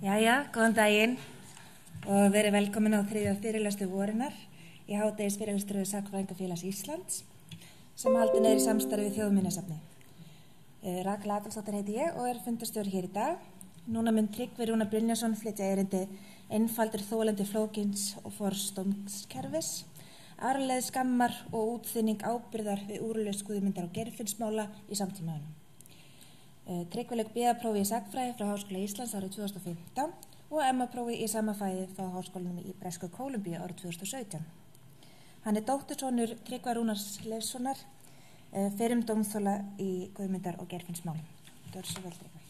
Jæja, góðan daginn og verið velkomin á þriðja fyrirlæstu vorunar í háttegis fyrirlæstuðu Sakfræðingafélags Íslands sem haldi neyri samstarfi við þjóðminnesafni. Eh, Rakel Adalsdóttir heiti ég og er fundastjóri hér í dag. Núna mun Tryggvi Rúna Brynjarsson flytja erindi einfaldur þólendi flókins og forstómskerfis, arleð skammar og útþynning ábyrðar við úrlöst skuðmyndar og gerfinsmála í samtímaðunum. Tryggvileg B.A.prófi í sagfræði frá Háskóla Íslands árið 2015 og M.A.prófi í sama fæði frá Háskólanum í Bresku Kólumbíu árið 2017. Hann er dóttursonur Tryggva Rúnars Leifssonar, ferum dómþóla í guðmyndar og gerfinsmálum. Gjör svo vel Tryggvi.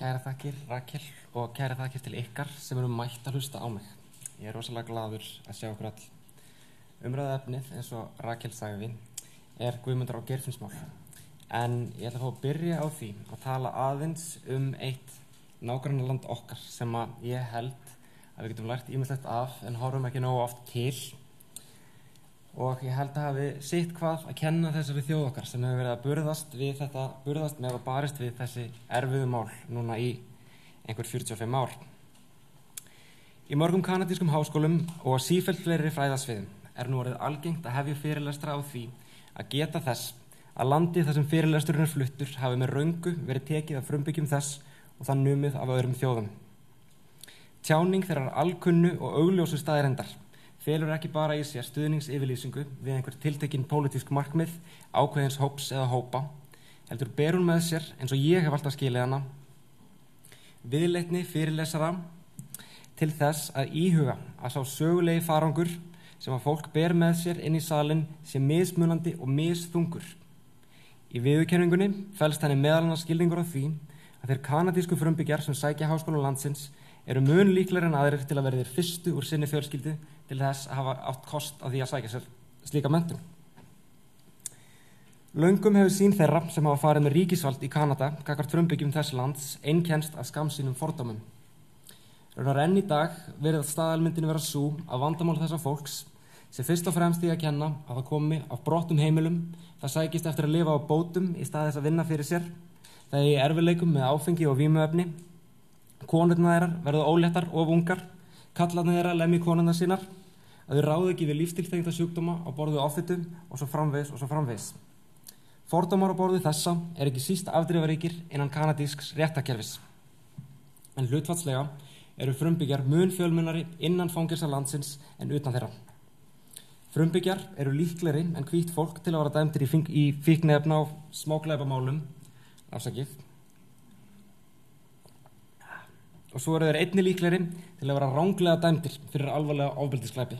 Kæra þakkir Rakel og kæra þakkir til ykkar sem eru mætt að hlusta á mig. Ég er rosalega gladur að sjá okkur all. Umræða efnið eins og Rakel sagði er guðmyndar og gerfinsmál. En ég ætla að fá að byrja á því að tala aðeins um eitt nákvæmlega land okkar sem að ég held að við getum lært ímyndlegt af en horfum ekki nógu oft til. Og ég held að hafi sitt hvað að kenna þessari þjóð okkar sem hefur verið að burðast við þetta, burðast með að barist við þessi erfiðu mál núna í einhver 45 ár. Í mörgum kanadískum háskólum og sífælt fleiri fræðasviðum er nú orðið algengt að hefja fyrirlestra á því að geta þess að landi þar sem fyrirlesturinn er fluttur hafi með raungu verið tekið af frumbyggjum þess og það numið af öðrum þjóðum. Tjáning þeirrar alkunnu og augljósu staðirendar felur ekki bara í sér stuðningsyfirlýsingu við einhver tiltekinn pólitísk markmið, ákveðins hóps eða hópa, heldur ber hún með sér eins og ég hef alltaf skilið hana, viðleitni fyrirlesara til þess að íhuga að sá sögulegi farangur sem að fólk ber með sér inn í salin sé mismunandi og misþungur. Í viðurkenningunni fælst henni meðalana skilningur á því að þeir kanadísku frumbyggjar sem sækja háskóla landsins eru mun líklar en aðrir til að verðir fyrstu úr sinni fjölskyldu til þess að hafa átt kost á því að sækja sér slíka mentum. Laungum hefur sín þeirra sem hafa farið með ríkisvald í Kanada kakart frumbyggjum þess lands einnkenst af skamsínum fordómum. Raunar enn í dag verið að staðalmyndinu vera svo að vandamál þessa fólks sem fyrst og fremst því að kenna að það komi á brottum heimilum, það sækist eftir að lifa á bótum í stað þess að vinna fyrir sér, það er erfileikum með áfengi og vímuefni, konurna þeirra verða óléttar og ungar, kallarna þeirra lemmi konuna sínar, að þau ráðu ekki við lífstilþengta sjúkdóma á borðu ofittum og svo framvegs og svo framvegs. Fordómar á borðu þessa er ekki síst afdrifaríkir innan kanadísks réttakerfis. En hlutfatslega eru frumbyggjar mun fjölmunari innan fangirsa landsins en utan þeirra. Frumbyggjar eru líkleri en hvít fólk til að vera dæmtir í, fíknefna og smákleipamálum, afsakið. Og svo eru þeir einni líkleri til að vera ránglega dæmtir fyrir alvarlega ofbeldiskleipi.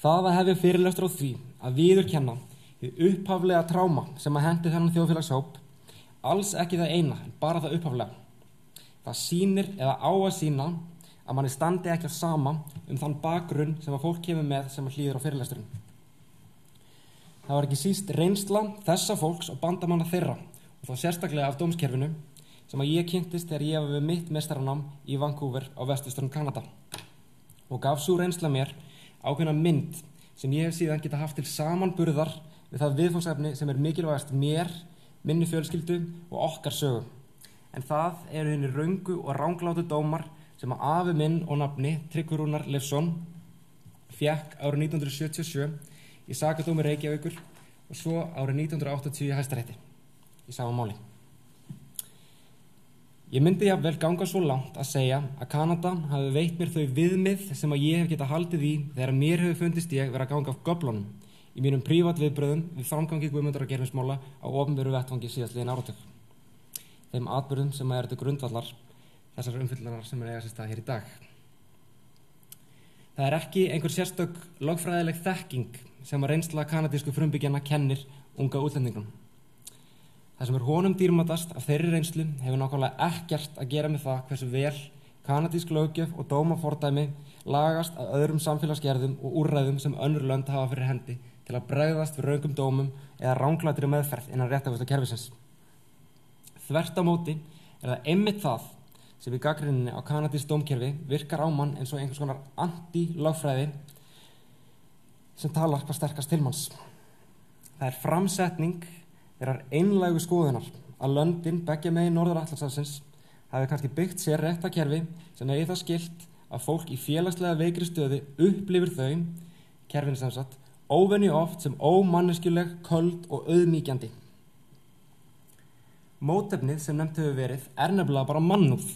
Það að hefja fyrirlöstur á því að viðurkenna því upphaflega tráma sem að hendi þennan þjóðfélagshóp alls ekki það eina, en bara það upphaflega. Það sínir eða á að sína að manni standi ekki á sama um þann bakgrunn sem að fólk kemur með sem að hlýður á fyrirlesturinn. Það var ekki síst reynsla þessa fólks og bandamanna þeirra og þá sérstaklega af dómskerfinu sem að ég kynntist þegar ég var við mitt mestaranám í Vancouver á vestusturinn Kanada og gaf svo reynsla mér ákveðna mynd sem ég hef síðan geta haft til samanburðar við það viðfóngsefni sem er mikilvægast mér, minni fjölskyldu og okkar sögu. En það eru henni raungu og ránglátu dómar sem að afi minn og nafni Tryggur Rúnar Leifsson fjekk árið 1977 í Sakadómi Reykjavíkur og svo árið 1980 í Hæstarétti í sama máli. Ég myndi jáfnvel ganga svo langt að segja að Kanada hafi veitt mér þau viðmið sem að ég hef geta haldið í þegar mér hefur fundist ég vera að ganga af göblunum í mínum prívat viðbröðum við framgangi guðmyndar og gerfinsmála á ofnveru vettfangi síðastliðin áratug. Þeim atbyrðum sem að er þetta grundvallar þessar umfyllunar sem er eiga sér stað hér í dag. Það er ekki einhver sérstök lagfræðileg þekking sem að reynsla kanadísku frumbyggjana kennir unga útlendingum. Það sem er honum dýrmatast af þeirri reynslu hefur nákvæmlega ekkert að gera með það hversu vel kanadísk lögjöf og dómafordæmi lagast að öðrum samfélagsgerðum og úrræðum sem önnur lönd hafa fyrir hendi til að bregðast við raungum dómum eða ránglætri meðferð innan réttafæsta kerfisins. Þvert á móti er það einmitt það sem í gaggrinninni á kanadísk dómkerfi virkar á mann eins og einhvers konar anti-lagfræði sem talar hvað sterkast til manns. Það er framsetning þeirrar einlægu skoðunar að löndin begja með í norður allarsafsins hafi kannski byggt sér réttakerfi sem eigi það skilt að fólk í félagslega veikri stöðu upplifir þau, kerfin sem sagt, óvenju oft sem ómanneskjuleg, köld og auðmíkjandi. Mótefnið sem nefnt hefur verið er nefnilega bara mannúð.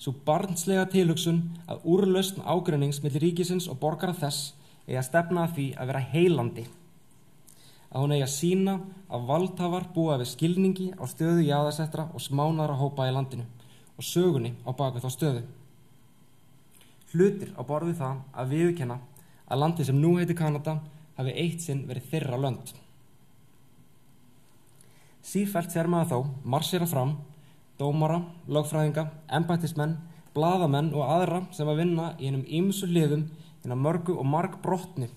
Svo barnslega tilhugsun að úrlausn ágreinings millir ríkisins og borgara þess að stefna að því að vera heilandi. Að hún eigi að sína að valdhafar búa við skilningi á stöðu jáðasettra og smánara hópa í landinu og sögunni á bakvið þá stöðu. Hlutir á borðið það að viðkenna að landi sem nú heiti Kanada hafi eitt sinn verið þeirra lönd. Sífælt sér maður þó marsera fram dómara, lögfræðinga, embættismenn, bladamenn og aðra sem að vinna í hennum ímsu hliðum hinn að mörgu og marg brotni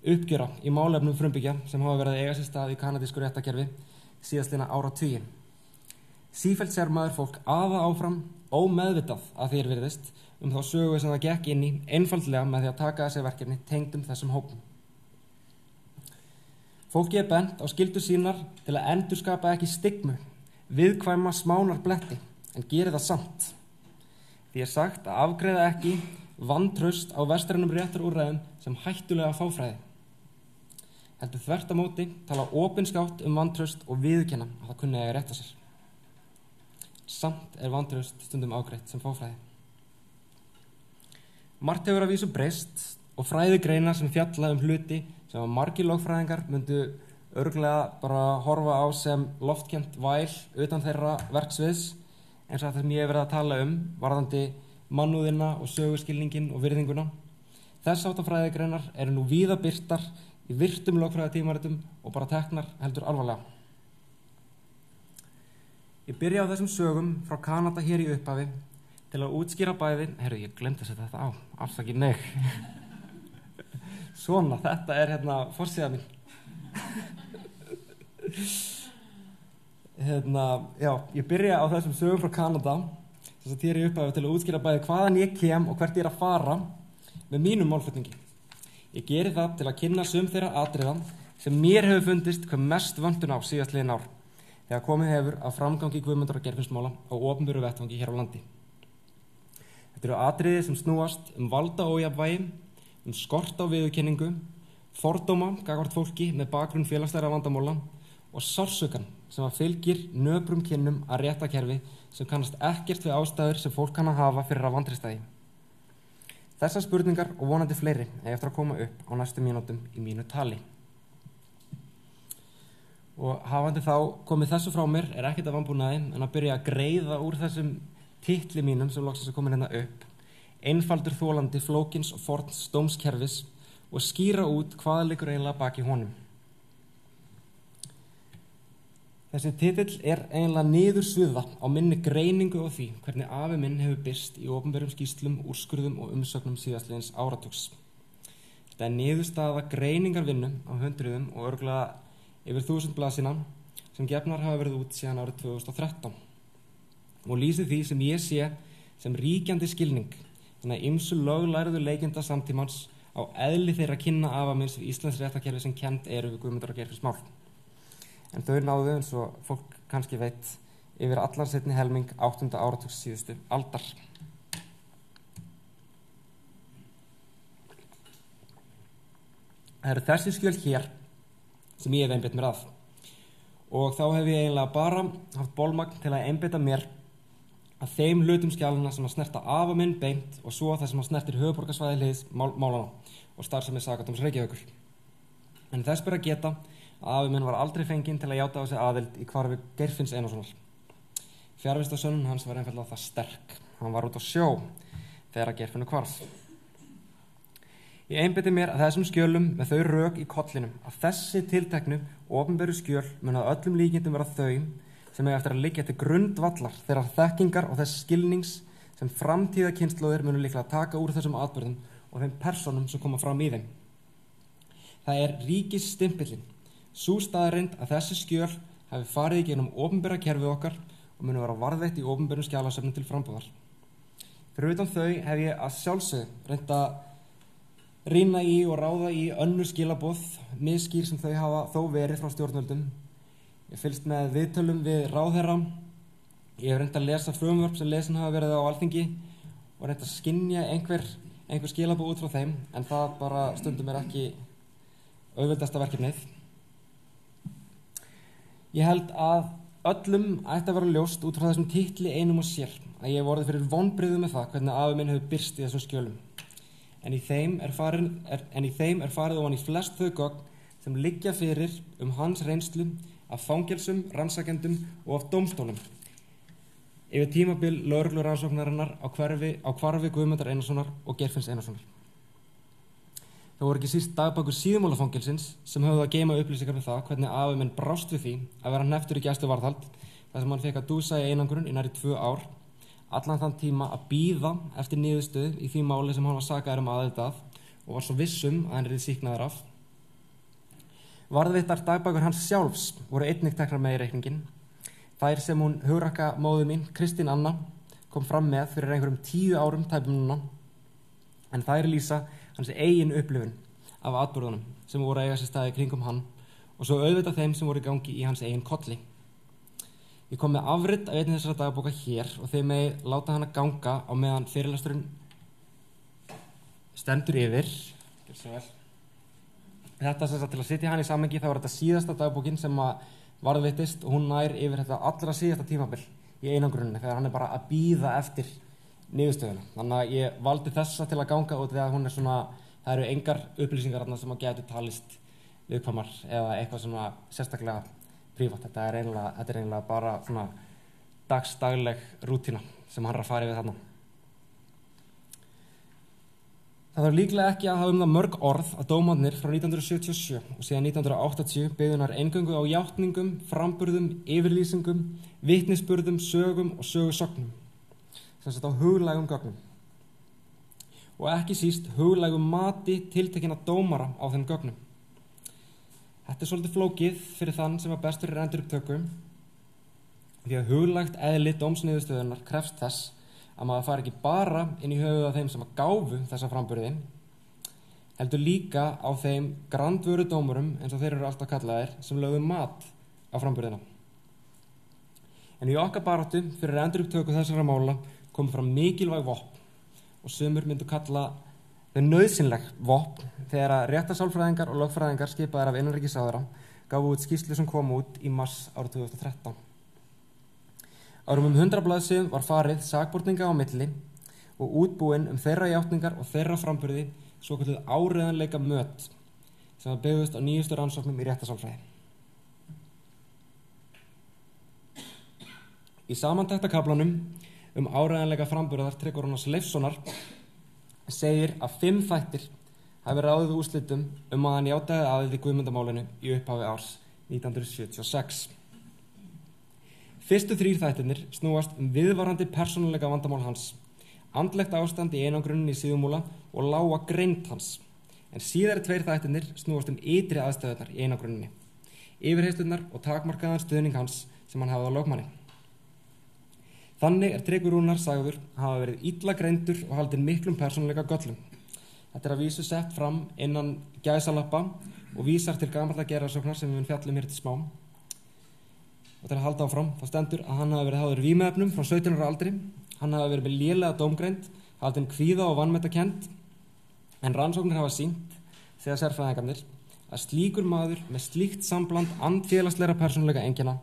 uppgjöra í málefnum frumbyggja sem hafa verið að eiga sér stað í kanadísku réttakerfi síðastlina ára tíin. Sífælt sér maður fólk aða áfram ómeðvitað að þeir veriðist um þá sögu sem það gekk inn í einfaldlega með því að taka þessi verkefni tengdum þessum hópum. Fólki er bent á skildu sínar til að endurskapa ekki stigmu, viðkvæma smánar bletti, en gerir það samt. Því er sagt að afgreða ekki vantraust á vestrænum réttar úrræðum sem hættulega fáfræði. Heldur þvert að móti tala opinskátt um vantraust og viðkenna að það kunni að rétta sér. Samt er vantraust stundum ágreitt sem fáfræði. Mart hefur að vísu breyst og fræði greina sem fjalla um hluti sem að margi logfræðingar myndu örglega bara horfa á sem loftkjönt væl utan þeirra verksviðs eins og það sem ég hef verið að tala um varðandi mannúðina og sögurskilningin og virðinguna. Þess áttafræði greinar eru nú víða byrtar í virtum logfræðatímaritum og bara teknar heldur alvarlega. Ég byrja á þessum sögum frá Kanada hér í upphafi til að útskýra bæði, herru ég glemdi að setja þetta á, afsakið neg. Svona, þetta er hérna fórsíða mín. hérna, já, ég byrja á þessum sögum frá Kanada, þess að þér er upphafi til að útskýra bæði hvaðan ég kem og hvert ég er að fara með mínum málflutningi. Ég geri það til að kynna sum þeirra atriðan sem mér hefur fundist hvað mest vöndun á síðast liðin ár þegar komið hefur að framgangi guðmundar og gerfinsmála á ofnbjörgu vettfangi hér á landi. Þetta eru atriði sem snúast um valda ójafvægi, um skort á viðurkenningu, fordóma, gagvart fólki með bakgrunn félagsleira vandamóla og sársökan sem að fylgir nöbrum kynnum að réttakerfi sem kannast ekkert við ástæður sem fólk kann að hafa fyrir að vandristæði. Þessar spurningar og vonandi fleiri er eftir að koma upp á næstu mínútum í mínu tali. Og hafandi þá komið þessu frá mér er ekkert að vambúnaði en að byrja að greiða úr þessum titli mínum sem loksast að koma hérna upp einfaldur þólandi flókins og forns stómskerfis og skýra út hvaða likur eiginlega baki honum. Þessi titill er eiginlega niður sviða á minni greiningu og því hvernig afi minn hefur byrst í ofnverjum skýslum, úrskurðum og umsögnum síðastlegins áratugs. Þetta er niðurstaða greiningarvinnu á hundruðum og örgulega yfir þúsund blasina sem gefnar hafa verið út síðan árið 2013 og lýsi því sem ég sé sem ríkjandi skilning þannig að ymsu löglæriðu leikenda samtímans á eðli þeirra kynna afamins við Íslands réttakerfi sem kent eru við Guðmundar og Gerfis mál. En þau náðu eins og fólk kannski veit yfir allar setni helming 8. áratugs síðustu aldar. Það eru þessi skjöld hér sem ég hef einbett mér að og þá hef ég eiginlega bara haft bólmagn til að einbetta mér að þeim hlutum skjáluna sem að snerta afa minn beint og svo það sem að snertir höfuborgarsvæði liðs mál, málana og starfsemi Sakadóms Reykjavíkur. En þess ber að geta að afi minn var aldrei fenginn til að játa á sig aðild í kvarfi Geirfinns Einarssonar. Fjárvistasönnun hans var einfallega það sterk. Hann var út á sjó þegar að Geirfinnu kvarf. Ég einbeti mér að þessum skjölum með þau rauk í kollinum að þessi tilteknu ofinberu skjöl mun að öllum líkindum vera þau sem hefur eftir að liggja til grundvallar þeirra þekkingar og þess skilnings sem framtíða kynnslóðir munum líklega að taka úr þessum atbyrðum og þeim personum sem koma fram í þeim. Það er ríkis stimpillin, svo staðarind að þessi skjöl hefur farið í genum ofinbæra kerfið okkar og munum vera varðveitt í ofinbærum skjálasöfnum til frambúðar. Fyrir utan þau hef ég að sjálfsög reynda rýna í og ráða í önnu skilabóð, miskýr sem þau hafa þó verið frá stjórnvöldum. Ég fylgst með viðtölum við ráðherra Ég hef reynd að lesa frumvörp sem lesin hafa verið á alþingi og reynd að skinja einhver, einhver skilabú út frá þeim en það bara stundum er ekki auðvöldasta verkefnið. Ég held að öllum ætti að vera ljóst út frá þessum títli einum og sér að ég hef vorið fyrir vonbriðu með það hvernig afi minn hefur byrst í þessum skjölum. En í þeim er, farin, er, en í þeim er farið ofan í flest þau gögn sem liggja fyrir um hans reynslu af fangelsum, rannsakendum og af dómstólum yfir tímabil lauruglur rannsóknarinnar á, á kvarfi Guðmundar Einarssonar og Gerfinns Einarssonar. Það voru ekki síst dagbækur síðumálafangilsins sem höfðu að geima upplýsingar við það hvernig afuminn brást við því að vera neftur í gæstu varðhald þar sem hann fekk að dúsa í einangrun í næri tvö ár, allan þann tíma að býða eftir niðurstöðu í því máli sem hann var sagaður um aðeitað og var svo vissum að hann er í síknaður af. Varðvittar dagbækur hans sjálfs voru einnig teknar með í reikningin Þær sem hún hugrakka móðu mín, Kristín Anna, kom fram með fyrir einhverjum tíu árum tæpum núna en þær lýsa hans eigin upplifun af atbúrðunum sem voru eiga sér staði kringum hann og svo auðvitað þeim sem voru í gangi í hans eigin kolli. Ég kom með afrið af einnig þessara dagbóka hér og þeim með láta hann að ganga á meðan fyrirlasturinn stendur yfir. Þetta sem sagt til að sitja hann í samengi þá var þetta síðasta dagbókin sem að varðvittist og hún nær yfir þetta allra síðasta tímabill í einangrunni þegar hann er bara að býða eftir niðurstöðuna. Þannig að ég valdi þessa til að ganga út þegar hún er svona, það eru engar upplýsingar sem að getur talist viðkvamar eða eitthvað svona sérstaklega prívat. Þetta er einlega, er bara svona dagstagleg rútina sem hann er að fara yfir þarna. Það þarf líklega ekki að hafa um það mörg orð að dómannir frá 1977 og síðan 1980 byggðunar engöngu á hjáttningum, framburðum, yfirlýsingum, vittnisburðum, sögum og sögusögnum, sem sett á huglægum gögnum. Og ekki síst huglægum mati tiltekina dómara á þeim gögnum. Þetta er svolítið flókið fyrir þann sem var bestur í endur upptökum því að huglægt eðli dómsniðustöðunar krefst þess að maður fari ekki bara inn í höfuð af þeim sem að gáfu þessa framburði heldur líka á þeim grandvöru dómurum eins og þeir eru alltaf kallaðir sem lögðu mat á framburðina. En í okkar baráttu fyrir endur upptöku þessara mála kom fram mikilvæg vopp og sömur myndu kalla þau nöðsynleg vopp þegar að réttasálfræðingar og lögfræðingar skipaðar af innanrikiðsáðara gafu út skýslu sem kom út í mars árið 2013. Árum um hundra blaðsíðum var farið sagbortninga á milli og útbúinn um þeirra hjáttningar og þeirra framburði svo kvölduð áriðanleika mött sem var byggðust á nýjustu rannsóknum í réttasálfræði. Í samantæktakablanum um áriðanleika framburðar Tryggvarunas Leifssonar segir að fimm þættir hafi ráðið úslitum um að hann hjátaði aðið í guðmyndamálinu í upphafi árs 1976. Fyrstu þrýr þættinir snúast um viðvarandi persónuleika vandamál hans, andlegt ástand í einangrunni í síðumúla og lága greint hans. En síðari tveir þættinir snúast um ytri aðstöðunar í einangrunni, yfirheyslunar og takmarkaðan stuðning hans sem hann hafði á lögmanni. Þannig er Tryggur Rúnar sagður hafa verið ítla greintur og haldið miklum persónuleika göllum. Þetta er að vísu sett fram innan gæsalappa og vísar til gamalla gerðarsóknar sem við fjallum hér til smám og til að halda áfram þá stendur að hann hafi verið háður výmefnum frá 17 ára aldri. Hann hafi verið með lélega dómgreind haldinn kvíða og vannmettakent en rannsóknir hafa sínt þegar sérfræðingarnir að slíkur maður með slíkt sambland andfélagsleira persónuleika engina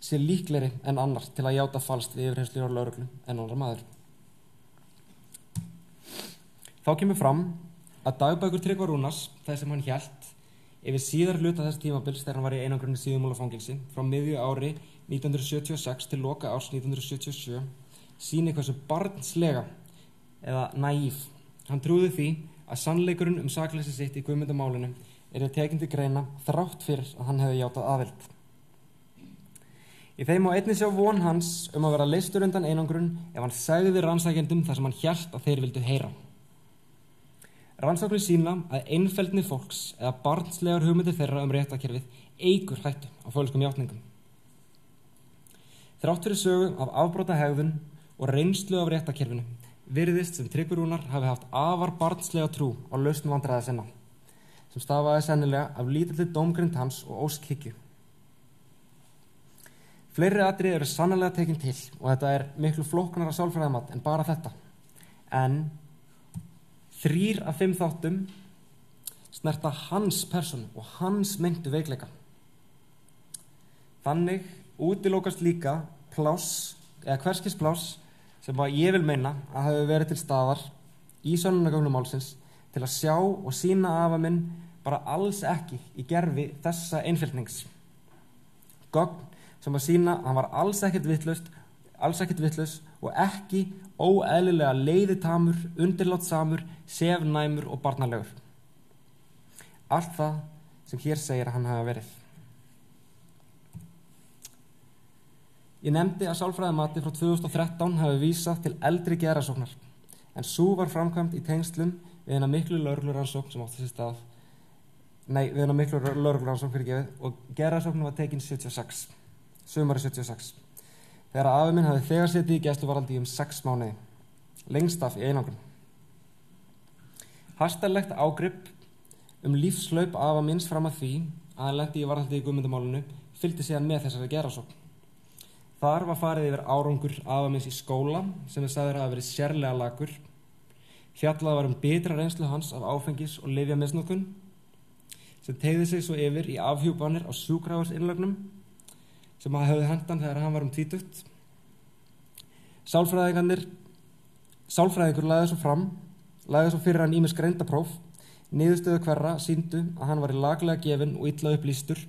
sé líkleri en annar til að játa falskt við yfirherslu og lauruglu en annar maður. Þá kemur fram að dagbækur Tryggvar Rúnas það sem hann hjælt Yfir síðar hluta þess tímabils þegar hann var í einangrunni síðumálafangilsi frá miðju ári 1976 til loka árs 1977 síni hversu barnslega eða næýf hann trúði því að sannleikurinn um sakleysi sitt í guðmyndamálinu er að tekindi greina þrátt fyrir að hann hefði játað aðvild. Í þeim á einni sjá von hans um að vera leistur undan einangrun ef hann segði rannsækjendum þar sem hann hjælt að þeir vildu heyra. Rannsóknir sína að einfældni fólks eða barnslegar hugmyndir þeirra um réttakerfið eigur hættu á fólkskum hjáttningum. Þrátt fyrir sögum af afbróta hegðun og reynslu af réttakerfinu virðist sem Tryggurúnar hafi haft afar barnslega trú á lausn vandræða sinna sem stafaði sennilega af lítilli domgrind hans og óskhyggju. Fleiri atrið eru sannlega tekinn til og þetta er miklu flóknara sálfræðamat en bara þetta. En þrýr af fimm þáttum snerta hans personu og hans myndu veikleika. Þannig útilókast líka pláss, eða hverskis pláss sem að ég vil meina að hafi verið til staðar í sönunagögnum málsins til að sjá og sína afa minn bara alls ekki í gerfi þessa einfélnings. Gögn sem að sína að hann var alls ekkert vittlust, alls ekkert vittlust og ekki óeðlilega leiðitamur, undirláttsamur, sefnæmur og barnalegur. Allt það sem hér segir að hann hafa verið. Ég nefndi að sálfræðamati frá 2013 hafi vísað til eldri gerasóknar en svo var framkvæmt í tengslum við hennar miklu laurgluransókn sem átti sér stað nei, við hennar miklu laurgluransókn fyrir gefið og gerasókn var tekinn 76 sömari 76 þegar afi minn hafi þegar setið í gæsluvaraldi um 6 mánuði lengst af einangrun. Hastarlegt ágrip um lífslaup afa minns fram að því að hann lendi í varaldi í gummundamálunu fylgdi síðan með þessari gerasókn Þar var farið yfir árangur afamins í skóla sem er sagður að hafa verið sérlega lagur. Fjallað var um betra reynslu hans af áfengis og lifja misnókun sem tegði sig svo yfir í afhjúpanir á sjúkráðsinnlögnum sem að hafði hendan þegar hann var um tvítutt. Sálfræðingarnir, sálfræðingur laðið svo fram, laðið svo fyrir hann ímis greindapróf, niðurstöðu hverra síndu að hann var í laglega gefin og illa upplýstur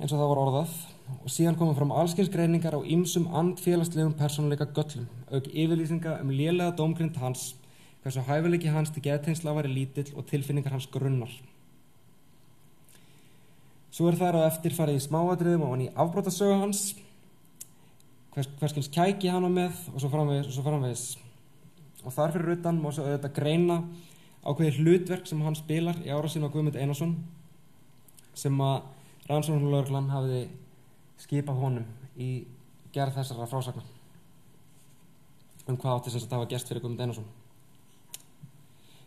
eins og það var orðað og síðan komum fram allskynnsgreiningar á ýmsum andfélagslegum persónuleika göllum auk yfirlýsinga um lélega dómgrind hans hversu hæfileiki hans til geðteinsla var í lítill og tilfinningar hans grunnar. Svo er þar á eftir farið í smáadriðum og hann í afbrótasögu hans hvers, hverskins kæki hann á með og svo framvegis og svo framvegis og þar fyrir utan má svo auðvitað greina ákveðir hlutverk sem hann spilar í ára sín á Guðmund Einarsson sem að rannsóknulörglan hafiði skipað honum í gerð þessara frásagna um hvað átti sem þetta hafa gert fyrir Guðmund Einarsson.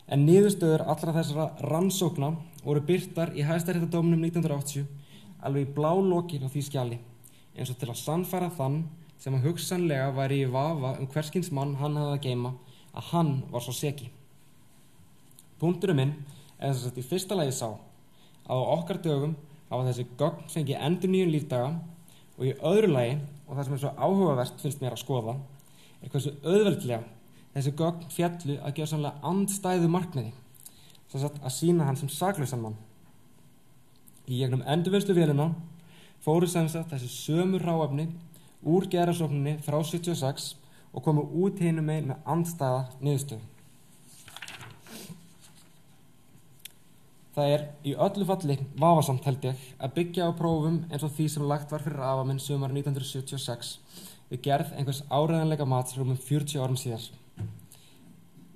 En nýðustöður allra þessara rannsókna voru byrtar í hæstaréttadóminum 1980 alveg í blá lokin á því skjali eins og til að sannfæra þann sem að hugsanlega væri í vafa um hverskins mann hann hafði að geima að hann var svo seki. Punturum minn er þess að í fyrsta lagi sá að á okkar dögum hafa þessi gögn fengið endur nýjum lífdaga og í öðru lagi, og það sem er svo áhugavert finnst mér að skoða, er hversu auðveldlega þessi gögn fjallu að gera sannlega andstæðu markmiði, svo að, að sína hann sem saklausan mann. Í gegnum endurvinstu vélina fóru sem sagt þessi sömur ráefni úr gerasókninni frá 76 og komu út hinn með andstæða niðurstöðu. Það er í öllu falli vafasamt held ég að byggja á prófum eins og því sem lagt var fyrir afaminn sumar 1976 við gerð einhvers áræðanleika matsrúmum 40 árum síðar.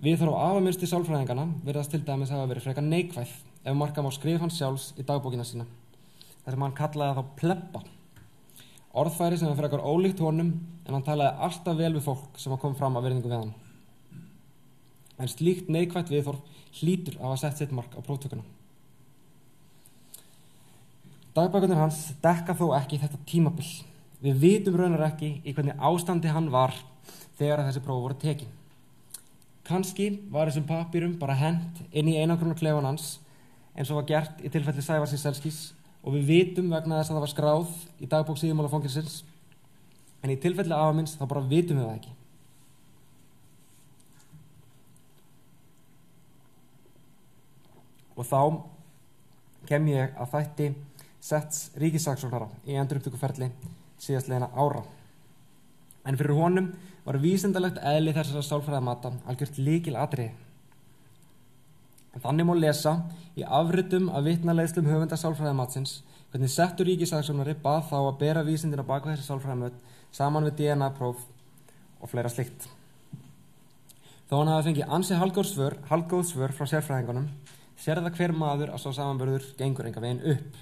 Við þarf á afaminnsti sálfræðingana verðast til dæmis að hafa verið freka neikvæð ef markam á skrif hans sjálfs í dagbókina sína. Það sem hann kallaði þá pleppa. Orðfæri sem er frekar ólíkt honum en hann talaði alltaf vel við fólk sem kom fram að verðingu við hann. En slíkt neikvægt viðþorf hlýtur af að setja sitt mark á próftökuna. Dagbækunar hans dekka þó ekki þetta tímabill. Við vitum raunar ekki í hvernig ástandi hann var þegar þessi próf voru tekin. Kanski var þessum papýrum bara hent inn í einangrunna klefan hans eins og var gert í tilfelli Sævars í Selskís og við vitum vegna þess að það var skráð í dagbók síðumála fónginsins en í tilfelli afamins þá bara vitum við það ekki. Og þá kem ég að þætti setts ríkisaksóknara í enduruptökuferli síðastlegina ára. En fyrir honum var vísendalegt eðli þessara sálfræðamata algjört líkil atriði. Þannig má lesa í afritum af vittnalegslum höfunda sálfræðamatsins hvernig settur ríkisaksóknari bað þá að bera vísendina baka þessi sálfræðamöt saman við DNA-próf og fleira slikt. Þó hann hafi fengið ansi halgóð svör frá sérfræðingunum sér það hver maður að svo samanbörður gengur enga veginn upp.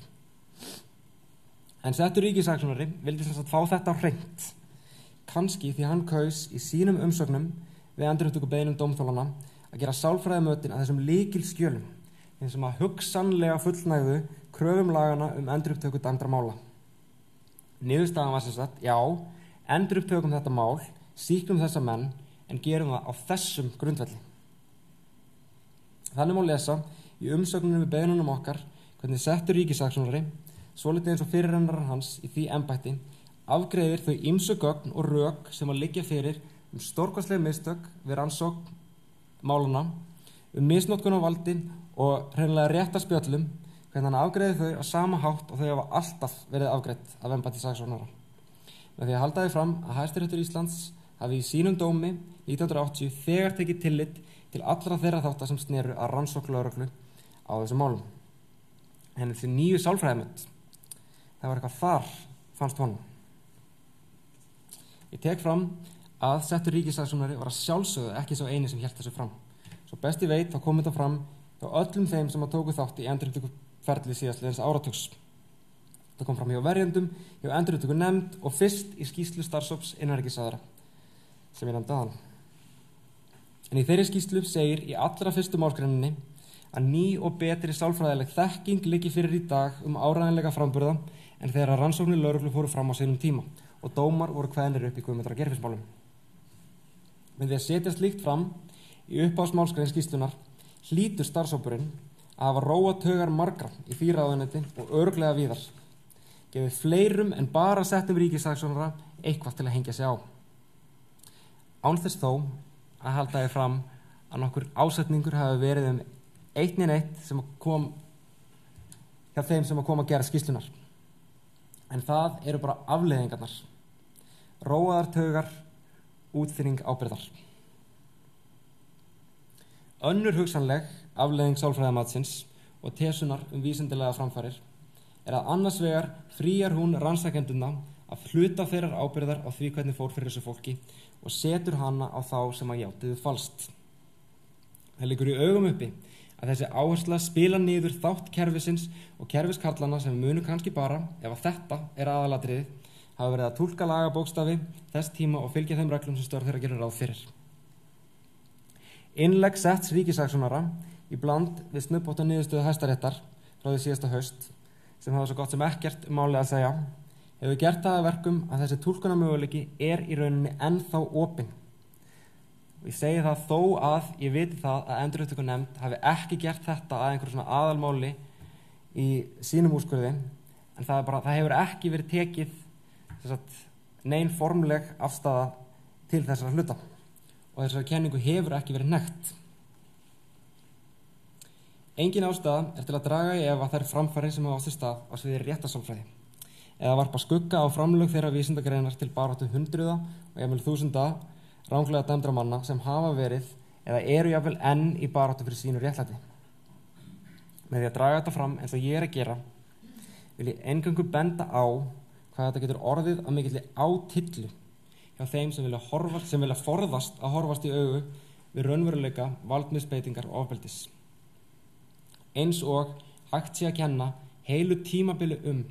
En settur ríkisaksónari vildi þess að fá þetta á hreint. Kanski því hann kaus í sínum umsögnum við endurhuttöku beinum dómþólana að gera sálfræðamötin að þessum líkil skjölum eins og að hugsanlega fullnægðu kröfum lagana um endurhuttöku dæmdra mála. Niðurstaðan var sem sagt, já, endur upptökum þetta mál, síknum þessa menn, en gerum það á þessum grundvelli. Þannig má lesa í umsögnunum við beðnunum okkar hvernig settur ríkisaksónari, svo litið eins og fyrirrennarar hans í því embætti, afgreðir þau ímsu gögn og rök sem að liggja fyrir um stórkvæslega mistök við rannsókn máluna, um misnótkun á valdi og hreinlega rétta spjöllum hvernig hann afgreði þau á sama hátt og þau hafa alltaf verið afgreitt af embætti saksónara. Með því að halda því fram að Hæstiréttur Íslands hafi í sínum dómi 1980 þegar tekið tillit til allra þeirra þáttar sem sneru að rannsóklauröklu á þessum málum. Henni til nýju sálfræðimönd. Það var eitthvað þar fannst honum. Ég tek fram að settur ríkisaksónari var að sjálfsögðu ekki svo eini sem held þessu fram. Svo besti veit þá kom þetta fram hjá öllum þeim sem að tóku þátt í endurupptöku ferli síðastliðins áratöks. Það kom fram hjá verjendum, hjá endurupptöku nefnd og fyrst í skýslu starfsóps innverkisaðara sem ég nefndi aðan. En í þeirri skýslu segir í allra fyrstu málskrenninni að ný og betri sálfræðileg þekking liggi fyrir í dag um áræðinlega framburða en þegar að rannsóknir lauruglu fóru fram á sínum tíma og dómar voru hvaðinir upp í guðmyndra gerfismálum. Með því að setja slíkt fram í uppásmálskrein skýslunar hlítur starfsópurinn að hafa róa tögar margra í þýraðunetti og örglega víðar. Gefið fleirum en bara settum ríkisaksónara eitthvað til að hengja sig á. Ánþess þó að halda þið fram að nokkur ásetningur hafi verið um eitnin eitt sem kom hjá þeim sem að koma að gera skýslunar. En það eru bara afleðingarnar. Róaðar tögar, útþyring ábyrðar. Önnur hugsanleg afleðing sálfræðamatsins og tesunar um vísindilega framfarir er að annars vegar frýjar hún rannsakenduna að hluta þeirrar ábyrðar á því hvernig fór fyrir þessu fólki og setur hana á þá sem að játiðu falskt. Það liggur í augum uppi að þessi áhersla spila niður þátt kerfisins og kerfiskarlana sem munu kannski bara, ef að þetta er aðalatriðið, hafa verið að tólka lagabókstafi þess tíma og fylgja þeim reglum sem störð þeirra gerur ráð fyrir. Innlegg setts ríkisaksonara í bland við snubbóta niðurstöðu hæstaréttar frá því síðasta haust sem hafa svo gott sem ekkert um málið að segja hefur gert það að verkum að þessi tólkunarmöguleiki er í rauninni ennþá opinn. Ég segi það þó að ég viti það að enduröftöku nefnd hafi ekki gert þetta að einhverjum svona aðalmáli í sínum úrskurði en það, bara, það hefur ekki verið tekið neyn formleg afstafa til þessara hluta og þessari kenningu hefur ekki verið nekt. Engin ástæða er til að draga í ef að þær framfæri sem hafa ástu stað á sviði réttasálfræði eða varpa skugga á framlög þeirra vísindagreinar til baráttu hundruða og jafnvel þúsunda ránglega dæmdra manna sem hafa verið eða eru jafnvel enn í baráttu fyrir sínu réttlæti. Með því að draga þetta fram eins og ég er að gera vil ég engangu benda á hvað þetta getur orðið að mikilli átillu hjá þeim sem vilja, horfast, sem vilja forðast að horfast í augu við raunveruleika valdmiðsbeitingar og ofbeldis. Eins og hægt sé að kenna heilu tímabili um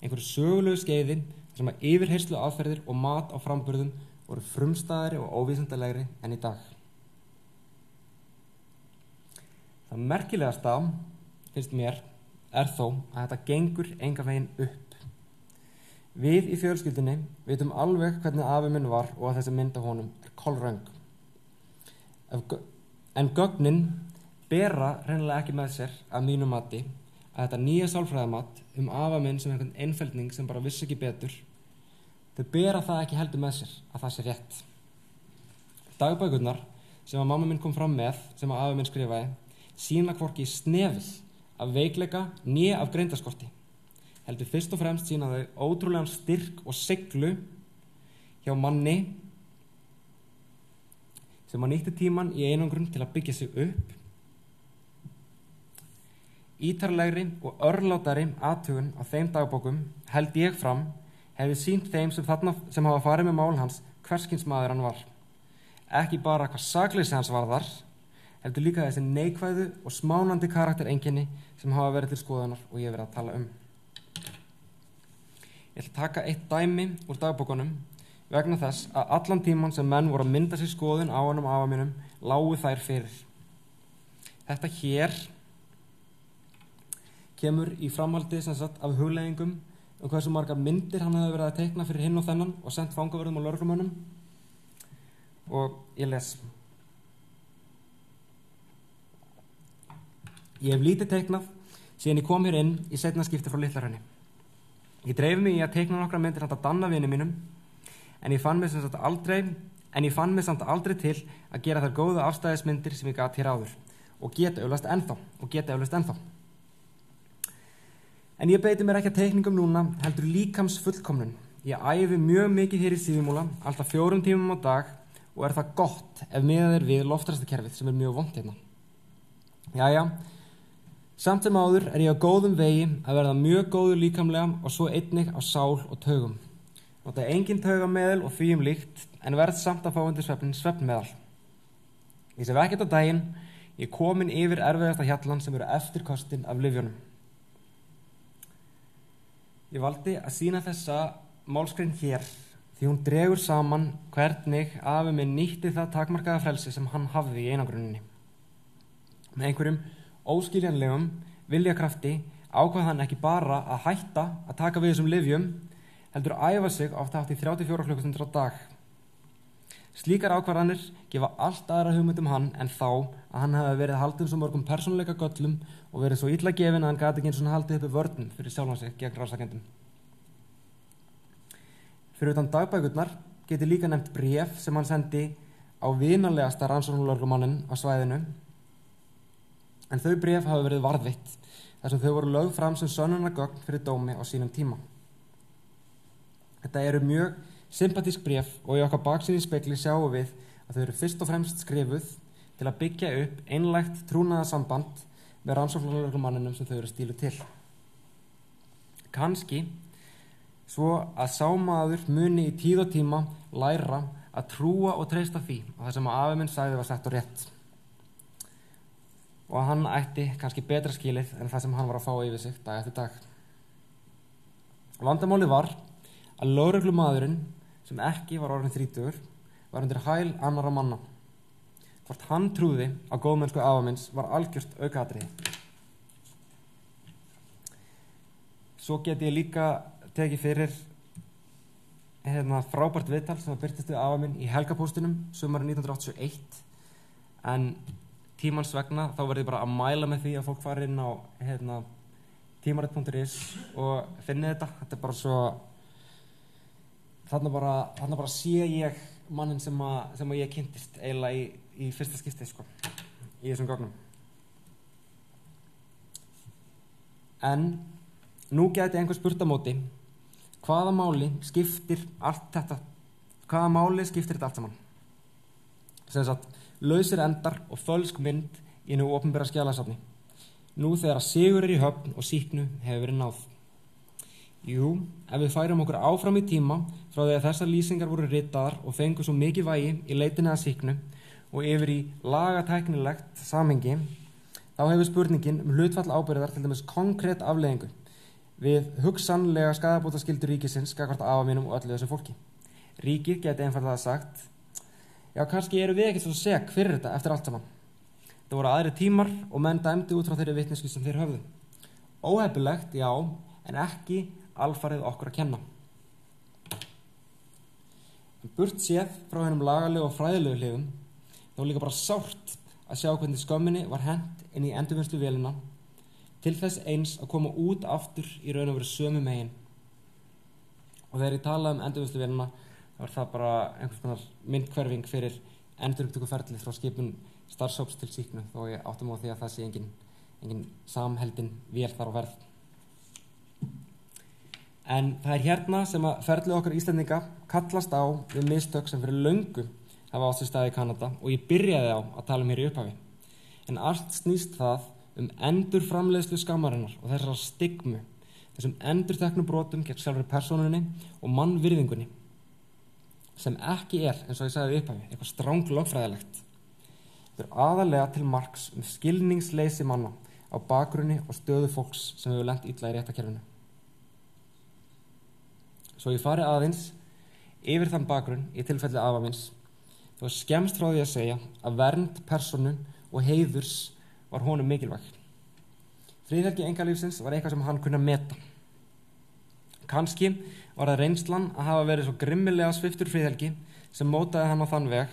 einhverju sögulegu skeiðin sem að yfirherslu aðferðir og mat á framburðum voru frumstæðari og óvísendalegri enn í dag. Það merkilegast á, finnst mér, er þó að þetta gengur enga veginn upp. Við í fjölskyldinni veitum alveg hvernig afi minn var og að þessi mynd af honum er kolröng. En gögnin bera reynilega ekki með sér að mínu mati að þetta nýja sálfræðamat um afa minn sem einhvern einfældning sem bara vissi ekki betur þau bera það ekki heldur með sér að það sé rétt dagbækurnar sem að mamma minn kom fram með sem að afa minn skrifaði sína hvorki snefil af veikleika nýja af greindaskorti heldur fyrst og fremst sína þau ótrúlegan styrk og seglu hjá manni sem að nýtti tíman í einangrun til að byggja sig upp Ítarlegri og örlátari aðtugun á þeim dagbókum held ég fram hefði sínt þeim sem, þarna, sem hafa farið með mál hans hverskins maður hann var. Ekki bara hvað sagleysi hans var þar, heldur líka þessi neikvæðu og smánandi karakterenginni sem hafa verið til skoðunar og ég verið að tala um. Ég ætla að taka eitt dæmi úr dagbókunum vegna þess að allan tíman sem menn voru að mynda sér skoðun á hann um afa mínum lágu þær fyrir. Þetta hér kemur í framhaldi sagt, af hugleggingum um hversu margar myndir hann hefði verið að teikna fyrir hinn og þennan og sendt fangavörðum og lörglumönnum og ég les Ég hef lítið teiknað síðan ég kom hér inn í setna skipti frá Littlarhönni. Ég dreif mig í að teikna nokkra myndir hægt að danna vini mínum en ég fann mig samt aldrei en ég fann mig samt aldrei til að gera þær góðu afstæðismyndir sem ég gæti hér áður og geta auðvast ennþá og geta auðvast ennþá. En ég beiti mér ekki að teikningum núna heldur líkams fullkomnun. Ég æfi mjög mikið hér í síðumúla, alltaf fjórum tímum á dag og er það gott ef miðað er við loftræstakerfið sem er mjög vond hérna. Jæja, Samt sem áður er ég á góðum vegi að verða mjög góður líkamlega og svo einnig á sál og taugum. Nota engin taugameðal og því um líkt en verð samt að fá undir svefnin svefnmeðal. Ég sef ekkert á daginn, ég komin yfir erfiðasta hjallan sem eru eftirkostin af livjónum. Ég valdi að sína þessa málskrein hér því hún dregur saman hvernig afi minn nýtti það takmarkaða frelsi sem hann hafði í einangrunninni. Með einhverjum óskiljanlegum viljakrafti ákvað hann ekki bara að hætta að taka við þessum livjum heldur að æfa sig átt í 34 klukkustundur á dag. Slíkar ákvarðanir gefa allt aðra hugmyndum hann en þá að hann hefði verið haldið svo mörgum persónuleika göllum og verið svo illa gefin að hann gati ekki eins og haldið uppi vörnum fyrir sjálfan sig gegn rásakendum. Fyrir utan dagbækurnar geti líka nefnt bref sem hann sendi á vinalegasta rannsóknuleglumannin á svæðinu en þau bref hafa verið varðvitt þar sem þau voru lögð fram sem sönunagögn fyrir dómi á sínum tíma. Þetta eru mjög sympatísk bref og í okkar baksíði spekli sjáum við að þau eru fyrst og fremst skrifuð til að byggja upp einlægt trúnaðasamband með rannsóknarlöglumanninum sem þau eru stílu til. Kanski svo að sámaður muni í tíð og tíma læra að trúa og treysta því að það sem að afiminn sæði var sett og rétt og að hann ætti kannski betra skilið en það sem hann var að fá yfir sig dag eftir dag. Vandamáli var að lögreglumadurinn sem ekki var orðin þrítugur var undir hæl annara manna. Hvort hann trúði á góðmennsku afamins var algjört aukaðriði. Svo get ég líka tekið fyrir hérna, frábært viðtal sem var byrtist við afaminn í helgapóstunum sömari 1981 en tímans vegna þá verður ég bara að mæla með því að fólk fari inn á hérna, tímarit.is og finni þetta. Þetta er bara svo þarna bara, þarna bara sé ég mannin sem, a, sem að ég kynntist eiginlega í, í fyrsta skipti sko, í þessum gögnum. En nú geti einhver spurt á móti hvaða máli skiptir allt þetta hvaða máli skiptir þetta allt saman? Sem sagt lausir endar og fölsk mynd í hennu ofnbæra skjálasafni. Nú þegar að sigur er í höfn og síknu hefur verið náð. Jú, ef við færum okkur áfram í tíma frá því að þessar lýsingar voru ritaðar og fengu svo mikið vægi í leitinni að síknu og yfir í lagatæknilegt samengi, þá hefur spurningin um hlutfall ábyrðar til dæmis konkrétt afleðingu við hugsanlega skadabóta skildur ríkisins skakvart afaminum og öllu þessu fólki. Ríkið geti einfallega sagt Já, kannski eru við ekkert svo seg fyrir þetta eftir allt saman. Það voru aðri tímar og menn dæmdi út frá þeirri vittnesku sem þeir höfðu. Óhefilegt, já, en ekki alfarið okkur að kenna. En burt séð frá hennum lagalegu og fræðilegu hliðum, þá líka bara sárt að sjá hvernig skömminni var hent inn í endurvinstu velina til þess eins að koma út aftur í raun og veru sömu megin. Og þegar ég tala um endurvinstu velina, þá er það bara einhvers konar myndkverfing fyrir endurumtökuferðlið frá skipun starfsóps til síknu þó ég áttum á því að það sé engin, engin samheldin vél þar á verð. En það er hérna sem að ferðlið okkar Íslandinga kallast á við mistök sem fyrir löngu hafa átt sér staði í Kanada og ég byrjaði á að tala um hér í upphafi. En allt snýst það um endur framleiðslu skamarinnar og þessar stigmu, þessum endur teknu brotum gegn sjálfur personunni og mannvirðingunni sem ekki er, eins og ég sagði upphafi, eitthvað stráng lagfræðilegt. Þetta er aðalega til margs um skilningsleysi manna á bakgrunni og stöðu fólks sem hefur lendt illa í réttakerfinu. Svo ég fari aðeins yfir þann bakgrunn í tilfelli afamins þá skemst frá því að segja að vernd personu og heiðurs var honum mikilvæg. Fríðhelgi engalífsins var eitthvað sem hann kunna meta. Kanski var það reynslan að hafa verið svo grimmilega sviftur fríðhelgi sem mótaði hann á þann veg.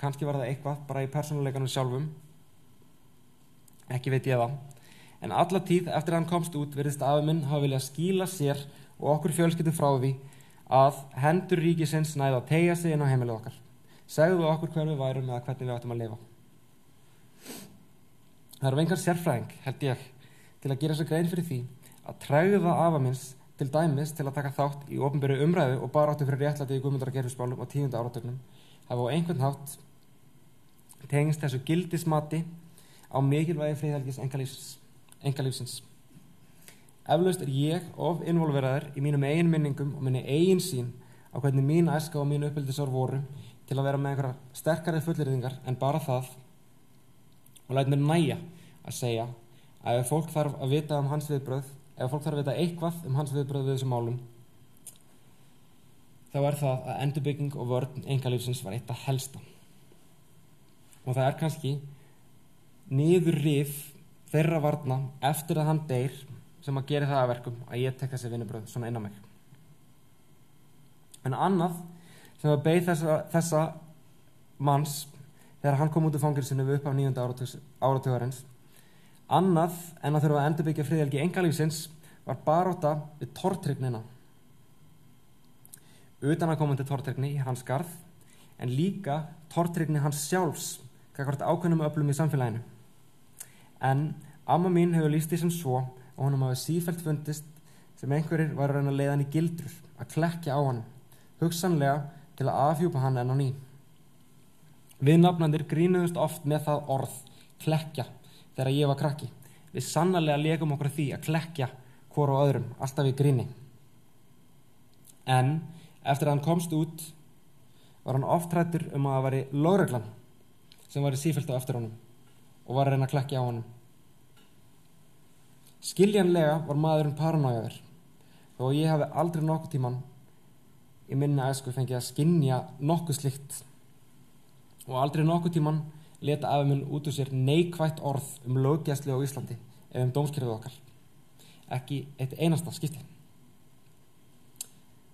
Kanski var það eitthvað bara í persónuleikanum sjálfum. Ekki veit ég það. En alla tíð eftir að hann komst út verðist afi minn hafa viljað skíla sér og okkur fjölskyttum frá því að hendur ríkisins næða að tegja sig inn á heimilið okkar. Segðu okkur hver við værum eða hvernig við áttum að lifa. Það er vengar sérfræðing, held ég, til að gera sér grein fyrir því að træða afa minns til dæmis til að taka þátt í ofnbyrju umræðu og bara áttu fyrir réttlæti í guðmundara gerfisbálum á tíunda áratögnum hafa á einhvern hátt tengist þessu gildismati á mikilvægi friðhelgis engalífsins. Eflaust er ég of involveraður í mínum eigin minningum og minni eigin sín á hvernig mín æska og mín uppbyldisár voru til að vera með einhverja sterkari fullirðingar en bara það og læt mér næja að segja að ef fólk þarf að vita um hans viðbröð ef fólk þarf að vita eitthvað um hans viðbröð við þessum málum þá er það að endurbygging og vörn engalífsins var eitt að helsta. Og það er kannski niður rif þeirra varna eftir að hann deyr sem að gera það að verkum að ég tek þessi vinnubröð svona inn á mig. En annað sem að beigð þessa, þessa manns þegar hann kom út úr fangilsinu við upp á nýjönda áratögarins annað en að þurfa að endurbyggja friðhelgi engalífsins var baróta við tortrygnina. Utan að koma til tortrygni hans garð en líka tortrygni hans sjálfs kakvart ákveðnum öflum í samfélaginu. En amma mín hefur líst því sem svo og honum hafi sífælt fundist sem einhverjir var að reyna að leiða hann í gildur að klekja á hann hugsanlega til að afhjúpa hann enn á ný. Við nafnandir grínuðust oft með það orð klekja þegar ég var krakki. Við sannarlega leikum okkur því að klekja hvora og öðrum, alltaf í gríni. En eftir að hann komst út var hann oft hrættur um að það væri lögreglan sem var í sífælt á eftir honum og var að reyna að klekja á honum. Skiljanlega var maðurinn paranægjaður þó ég hafi aldrei nokkuð tíman í minna æsku fengið að skinja nokkuð slikt og aldrei nokkuð tíman leta afuminn út úr sér neikvægt orð um lögjæsli á Íslandi eða um dómskerfið okkar. Ekki eitt einasta skipti.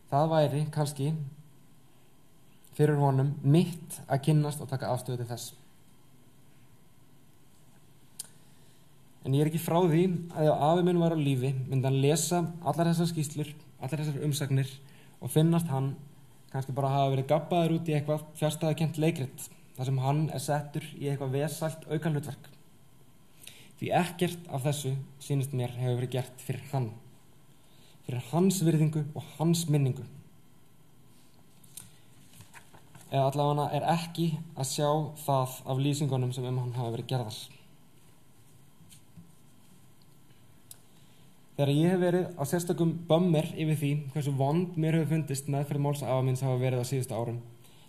Það væri kannski fyrir honum mitt að kynnast og taka afstöðu til þess. En ég er ekki frá því að ef afi minn var á lífi myndi hann lesa allar þessar skýslur, allar þessar umsagnir og finnast hann kannski bara hafa verið gabbaður út í eitthvað fjárstæðakent leikritt þar sem hann er settur í eitthvað vesalt aukan hlutverk. Því ekkert af þessu sínist mér hefur verið gert fyrir hann, fyrir hans virðingu og hans minningu. Eða allavega er ekki að sjá það af lýsingunum sem um hann hafa verið gerðar. Þegar ég hef verið á sérstakum bömmir yfir því hversu vond mér hefur fundist meðferð máls afa minns hafa verið á síðustu árum,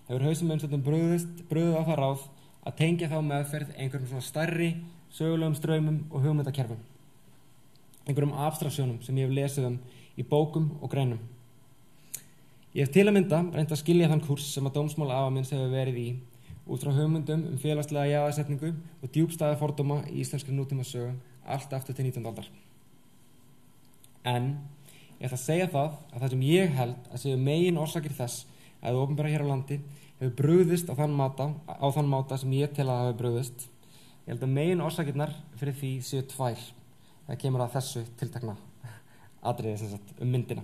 hefur hausum umstöndum bröðuð á það ráð að tengja þá meðferð einhverjum svona starri, sögulegum ströymum og hugmyndakerfum. Einhverjum abstraksjónum sem ég hef lesið um í bókum og greinum. Ég hef til að mynda reynd að skilja þann kurs sem að dómsmál afa minns hefur verið í út frá hugmyndum um félagslega jáðarsetningu og djúbstæða fordóma í íslenskri nútíma sögu allt aftur til 19. aldar en ég ætla að segja það að það sem ég held að séu megin orsakir þess að það ofnbæra hér á landi hefur brúðist á þann, máta, á þann máta sem ég tel að það hefur brúðist ég held að megin orsakirnar fyrir því séu tvær. Það kemur að þessu tiltakna atriði sagt, um myndina.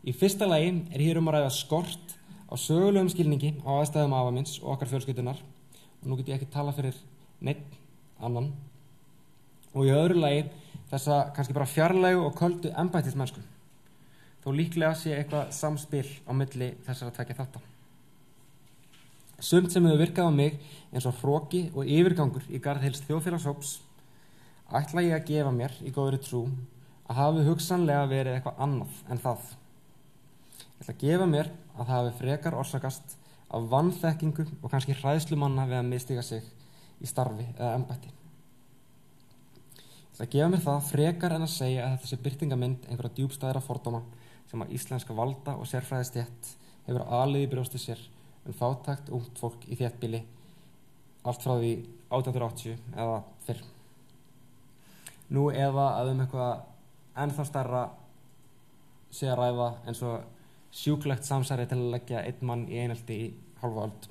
Í fyrsta lagi er hér um að ræða skort á sögulegum skilningi á aðstæðum afamins og okkar fjölskytunar og nú get ég ekki tala fyrir neitt annan. Og í öðru lagi þessa kannski bara fjarlægu og köldu embætismennsku þó líklega sé eitthvað samspil á milli þessar að takja þetta sumt sem hefur virkað á mig eins og hróki og yfirgangur í garðheils þjóðfélagshóps ætla ég að gefa mér í góðri trú að hafi hugsanlega verið eitthvað annað en það. Ég ætla að gefa mér að það hafi frekar orsakast af vannþekkingu og kannski hræðslumanna við að mistiga sig í starfi eða embæti Það gefa mér það frekar en að segja að þetta sé byrtingamind einhverja djúbstæðra fordóma sem að íslenska valda og sérfræðistjett hefur aðliði brjósti sér um fátækt ungt fólk í þéttbíli allt frá því 1880 eða fyrr. Nú eða að um eitthvað ennþá starra sé að ræða eins og sjúklegt samsæri til að leggja einn mann í einhaldi í hálfa öld.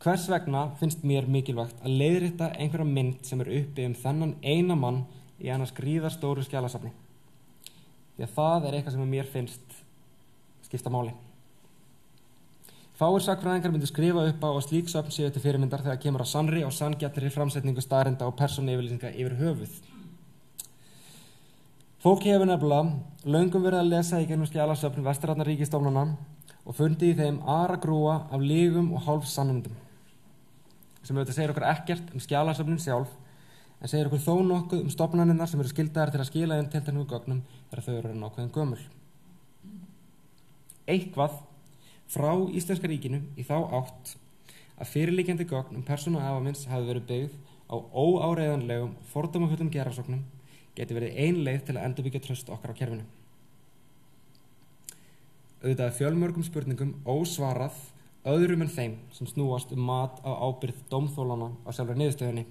Hvers vegna finnst mér mikilvægt að leiðrita einhverja mynd sem er uppi um þennan eina mann í annars gríðarstóru skjálasafni? Því að það er eitthvað sem mér finnst skipta máli. Fáir sakfræðingar myndu skrifa upp á og slík söfn séu til fyrirmyndar þegar kemur á sannri og sanngjallir framsetningu staðrinda og persónu yfirlýsinga yfir höfuð. Fólk hefur nefnilega löngum verið að lesa í gennum skjálasöfn vesturarnar ríkistofnana og fundi í þeim aðra grúa af lígum og hálf sannundum sem auðvitað segir okkur ekkert um skjálasöfnin sjálf en segir okkur þó nokkuð um stopnaninnar sem eru skildaðar til að skila inn til þennu gögnum þegar þau eru nákvæðin gömul. Eitthvað frá Íslenska ríkinu í þá átt að fyrirlíkjandi gögn um persónu afamins hafi verið byggð á óáreiðanlegum fordómafullum gerafsóknum geti verið ein leið til að endurbyggja tröst okkar á kerfinu. Auðvitað fjölmörgum spurningum ósvarað öðrum en þeim sem snúast um mat á ábyrð domþólana á sjálfur niðurstöðunni.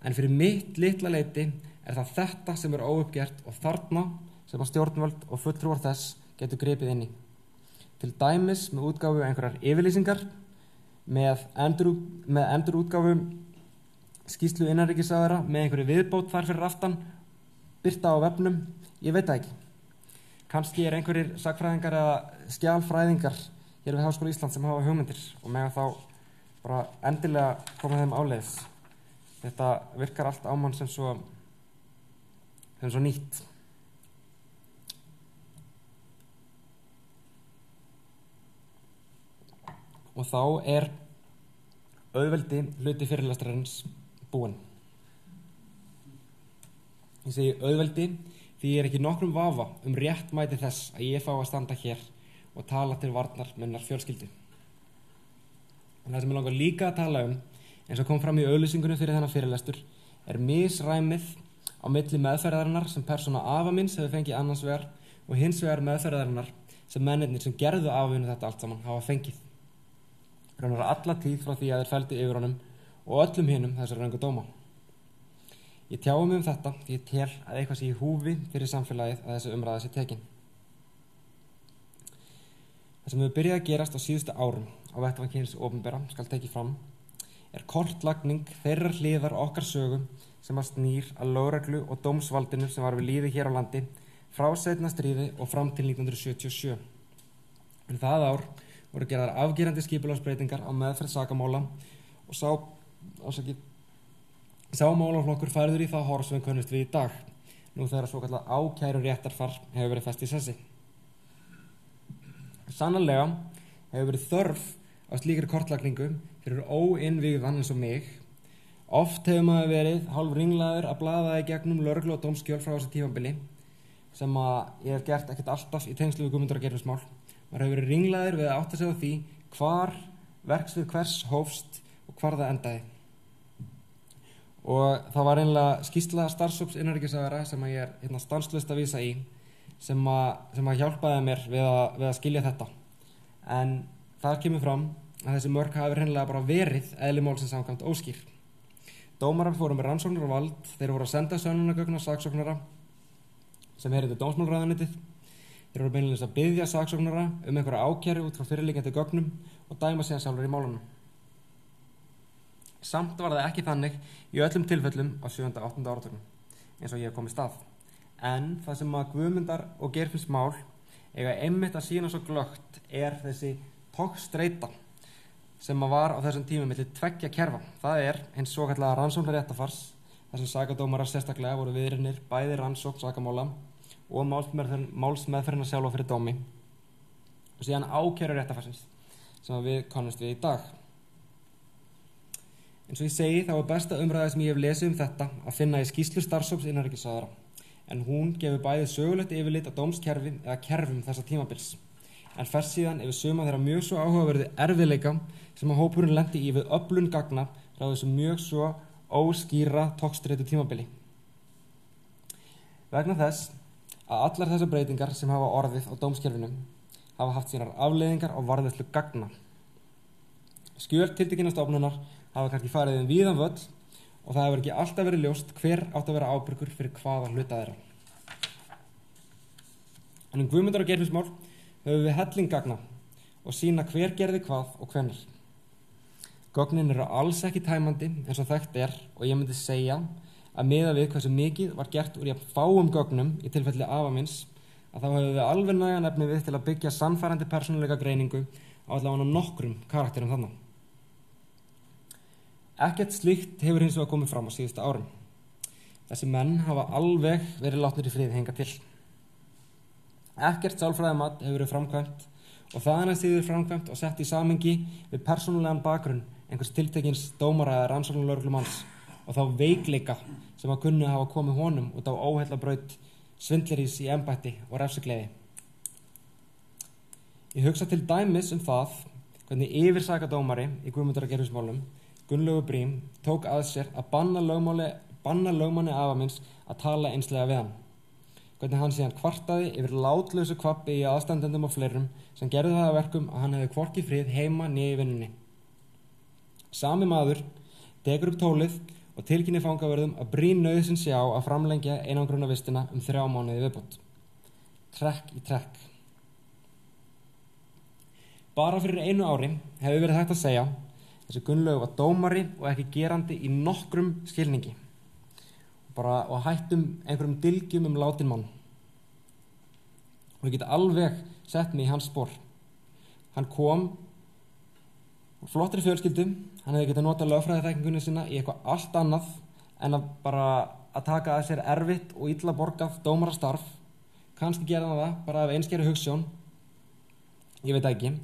En fyrir mitt litla leiti er það þetta sem er óuppgert og þarna sem að stjórnvöld og fulltrúar þess getur grepið inn í. Til dæmis með útgáfu einhverjar yfirlýsingar, með endur, með endur útgáfu skýslu innanrikiðsæðara, með einhverju viðbót þar fyrir aftan, byrta á vefnum, ég veit það ekki. Kanski er einhverjir sagfræðingar eða skjálfræðingar hér við Háskóla Ísland sem hafa hugmyndir og með þá bara endilega koma þeim áleiðis. Þetta virkar allt ámann sem svo, sem svo nýtt. Og þá er auðveldi hluti fyrirlastarins búinn. Ég segi auðveldi því ég er ekki nokkrum vafa um rétt mæti þess að ég fá að standa hér og tala til varnar minnar fjölskyldu. En það sem ég langar líka að tala um, eins og kom fram í auðlýsingunum fyrir þennan fyrirlestur, er misræmið á milli meðferðarinnar sem persóna afa minns hefur fengið annars vegar og hins vegar meðferðarinnar sem mennirnir sem gerðu afinu þetta allt saman hafa fengið. Raunar alla tíð frá því að þeir fældi yfir honum og öllum hinnum þessar röngu dóma. Ég tjáum um þetta því ég tel að eitthvað sé í húfi fyrir samfélagið að þessu umræða sé tekin. Það sem hefur byrjað að gerast á síðustu árum á vettvangins ofinbera skal tekið fram er kortlagning þeirra hliðar okkar sögum sem að snýr að lögreglu og dómsvaldinu sem var við lífi hér á landi frá setna stríði og fram til 1977. En það ár voru gerðar afgerandi skipularsbreytingar á meðferð sakamála og sá, ásaki, sá málaflokkur færður í það horf sem við kunnist við í dag nú þegar svo kallar ákæru réttarfar hefur verið fest í sessi. Sannanlega hefur verið þörf á slíkri kortlagningu fyrir óinnvíðan eins og mig. Oft hefur maður verið hálf ringlaður að blaða í gegnum lörglu og dómskjöl frá þessi tímabili sem að ég hef gert ekkert alltaf í tengslu við guðmundur að gerfismál. Maður hefur verið ringlaður við að átta sig á því hvar verksvið hvers hófst og hvar það endaði. Og það var einlega skýrsla starfsóps innarrikiðsagara sem ég er hérna, stanslust að vísa í sem að, sem að hjálpaði mér við að, við að skilja þetta. En það kemur fram að þessi mörg hafi reynilega bara verið eðli málsins samkvæmt óskýr. Dómarar fórum með rannsóknar og vald, þeir voru að senda sönunagögnar saksóknara sem heriði dómsmálræðanitið. Þeir voru beinilins að byggja saksóknara um einhverja ákjæri út frá fyrirlíkjandi gögnum og dæma síðan sjálfur í málunum. Samt var það ekki þannig í öllum tilfellum á 7. og 8. áratögnum, eins og ég hef komið stað. En það sem að Guðmundar og Gerfins mál eiga einmitt að sína svo glögt er þessi tókstreita sem að var á þessum tíma millir tveggja kerfa. Það er eins svo kallega rannsóknar réttafars þar sem sakadómarar sérstaklega voru viðrinnir bæði rannsókn sakamála og málsmeðferðina sjálfa fyrir dómi og síðan ákjæru réttafarsins sem við kannast við í dag. En svo ég segi þá er besta umræðið sem ég hef lesið um þetta að finna í skýslu starfsóps innanrikiðsæðara en hún gefur bæðið sögulegt yfirlit á dómskerfi eða kerfum þessa tímabils en fers síðan yfir suma þeirra mjög svo áhugaverði erfiðleika sem að hópurinn lendi í við öflun gagna frá þessu mjög svo óskýra tókstreitu tímabili. Vegna þess að allar þessar breytingar sem hafa orðið á dómskerfinu hafa haft sínar afleiðingar á varðveitlu gagna. Skjöld tiltekina stofnunar hafa kannski farið um víðan völl og það hefur ekki alltaf verið ljóst hver átt að vera ábyrgur fyrir hvaða hluta þeirra. En um guðmyndar og gerfinsmál höfum við hellingagna og sína hver gerði hvað og hvenir. Gögnin eru alls ekki tæmandi eins og þekkt er og ég myndi segja að miða við hversu mikið var gert úr ég fáum gögnum í tilfelli afamins að þá hefur við alveg nægan efni við til að byggja sannfærandi persónuleika greiningu á allavega nokkrum karakterum þannig. Ekkert slíkt hefur hins vegar komið fram á síðustu árum. Þessi menn hafa alveg verið látnir í frið henga til. Ekkert sálfræðimat hefur verið framkvæmt og það er að síður framkvæmt og sett í samengi við persónulegan bakgrunn einhvers tiltekins dómara eða rannsóknulegur manns og þá veikleika sem að kunni hafa komið honum út á óhellabraut svindlerís í embætti og refsugleiði. Ég hugsa til dæmis um það hvernig yfirsakadómari í Guðmundaragerfismálum, Gunnlaugur Brím, tók að sér að banna, banna lögmanni afamins að tala einslega við hann. Hvernig hann síðan kvartaði yfir látlösu kvappi í aðstandendum og fleirum sem gerði það að verkum að hann hefði kvorki frið heima nýja í vinnunni. Sami maður tekur upp tólið og tilkynni fangaverðum að brín nöðsinn sjá að framlengja einangrunnavistina um þrjá mánuði viðbútt. Trekk í trekk. Bara fyrir einu ári hefur verið hægt að segja þessi Gunnlaug var dómari og ekki gerandi í nokkrum skilningi Bara, og hættum einhverjum dilgjum um látin mann. Og ég get alveg sett mig í hans spór. Hann kom úr flottri fjölskyldum, hann hefði getið notað lögfræðiþekkingunni sinna í eitthvað allt annað en að bara að taka að sér erfitt og illa borgað dómarastarf. Kannski gera það bara af einskjæri hugssjón ég veit ekki.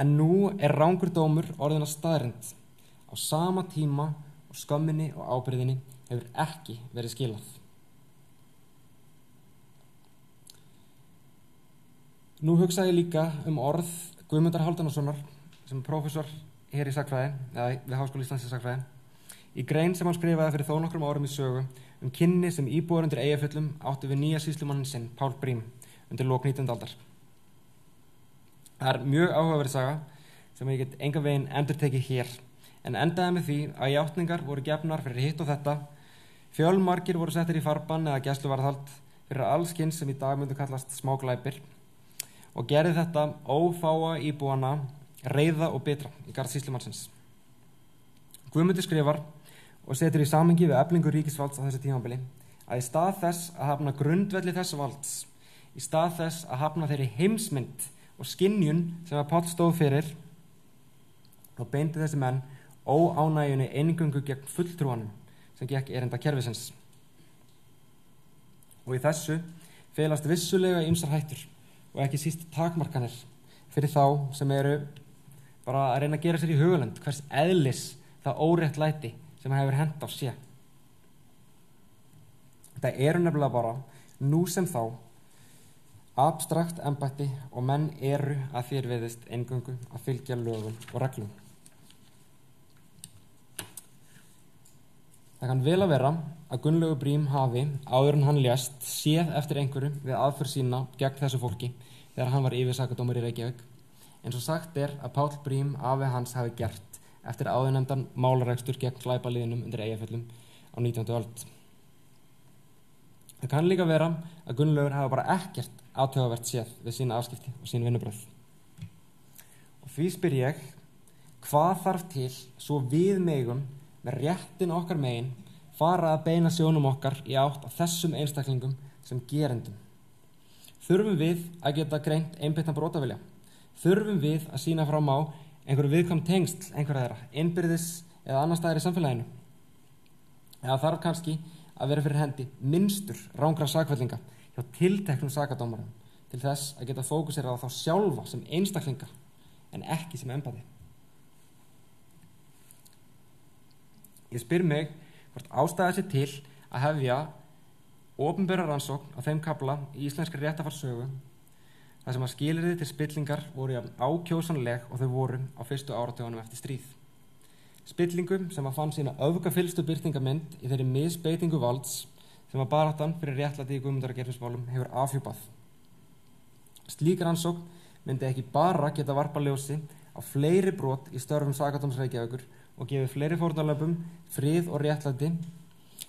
En nú er rángur dómur orðin að staðrind á sama tíma og skömminni og ábyrðinni hefur ekki verið skilað. Nú hugsa ég líka um orð Guðmundar Haldanarssonar sem er profesor hér í Sakfræði, eða við Háskóli Íslands í Sakfræði, í grein sem hann skrifaði fyrir þó nokkrum árum í sögu um kynni sem íbúar undir eigaföllum áttu við nýja síslumannin sinn, Pál Brím, undir lók 19. aldar. Það er mjög áhugaverið saga sem ég get enga veginn endur tekið hér, en endaði með því að játningar voru gefnar fyrir hitt og þetta, fjölmarkir voru settir í farban eða gæsluvarðhald fyrir allskinn sem í dag myndu kallast smáglæpir og gerði þetta ófáa íbúana reyða og betra í garð síslumannsins. Guðmundur skrifar og setur í samengi við eflingu ríkisvalds á þessu tímabili að í stað þess að hafna grundvelli þess valds, í stað þess að hafna þeirri heimsmynd og skinnjun sem að Páll stóð fyrir og beinti þessi menn óánægjunni einingöngu gegn fulltrúanum sem gekk erinda kervisins. Og í þessu felast vissulega ymsar hættur og ekki síst takmarkanir fyrir þá sem eru bara að reyna að gera sér í hugulend hvers eðlis það órétt læti sem hefur hend á sé. Þetta eru nefnilega bara nú sem þá abstrakt ennbætti og menn eru að þér viðist engöngu að fylgja lögum og reglum. Það kann vel að vera að Gunnlaugur Brím hafi áður en hann lést séð eftir einhverju við aðför sína gegn þessu fólki þegar hann var yfirsakadómar í Reykjavík eins og sagt er að Pál Brím afi hans hafi gert eftir áðunemdan málarækstur gegn glæpaliðinum undir eigaföllum á 19. öld. Það kann líka vera að Gunnlaugur hafa bara ekkert átöfavert séð við sína afskipti og sín vinnubröð. Og því spyr ég, hvað þarf til svo við megum með réttin okkar megin fara að beina sjónum okkar í átt af þessum einstaklingum sem gerendum? Þurfum við að geta greint einbitna brótavilja? Þurfum við að sína fram á einhverju viðkvam tengst einhverja þeirra, innbyrðis eða annar staðir í samfélaginu. Eða þarf kannski að vera fyrir hendi minnstur rángra sakvellinga hjá tilteknum sakadómarum til þess að geta fókusera á þá sjálfa sem einstaklinga en ekki sem empati. Ég spyr mig hvort ástæða sér til að hefja ofinbæra rannsókn á þeim kabla í íslenskri réttafarsögu Það sem að skilriði til spillingar voru ákjósanleg og þau voru á fyrstu áratögunum eftir stríð. Spillingum sem að fann sína öfgafylstu byrtingamind í þeirri misbeitingu valds sem að baráttan fyrir réttlæti í guðmundaragerfismálum hefur afhjúpað. Slík rannsókn myndi ekki bara geta varpa ljósi á fleiri brot í störfum sakatómsreikjaðugur og gefið fleiri fórnarlöfum, frið og réttlæti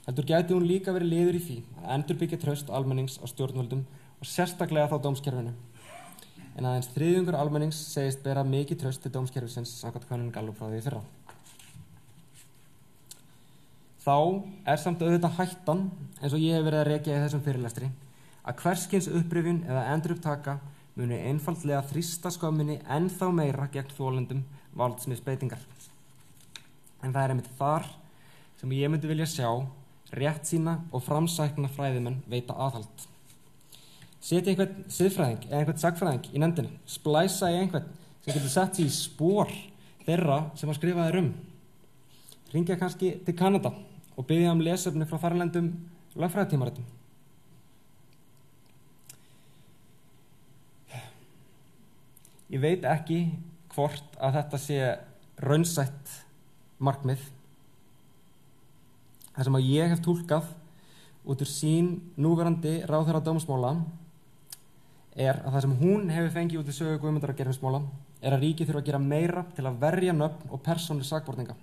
heldur gæti hún líka verið liður í því að endurbyggja tröst almennings á stjórnvöldum og sérstaklega þá dómskerfinu. En aðeins þriðjungur almennings segist bera mikið tröst til dómskerfisins samkvæmt kanun Gallup frá því fyrra. Þá er samt auðvitað hættan, eins og ég hef verið að rekja í þessum fyrirlestri, að hverskins upprifjun eða enduruptaka muni einfaldlega þrýsta skömminni ennþá meira gegn þólendum valdsmiðsbeitingar. En það er einmitt þar sem ég myndi vilja sjá rétt sína og framsækna fræðimenn veita aðhald. Setja einhvern siðfræðing eða einhvern sagfræðing í nefndinu, splæsa í einhvern sem getur sett í spór þeirra sem að skrifa þeir um. Ringja kannski til Kanada og byggja um lesöfni frá þarlendum lagfræðatímarættum. Ég veit ekki hvort að þetta sé raunsætt markmið. Það sem að ég hef tólkað út úr sín núverandi ráðherra dómsmála er að það sem hún hefur fengið út í sögu guðmyndar að gerfinsmála er að ríkið þurfa að gera meira til að verja nöfn og persónli sakbortninga.